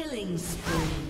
Killing spree.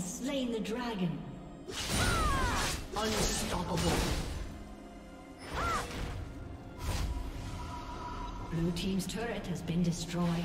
Slain the dragon. Unstoppable. Blue Team's turret has been destroyed.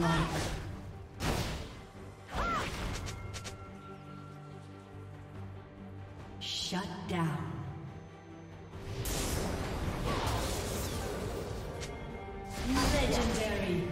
life. Shut down. Legendary.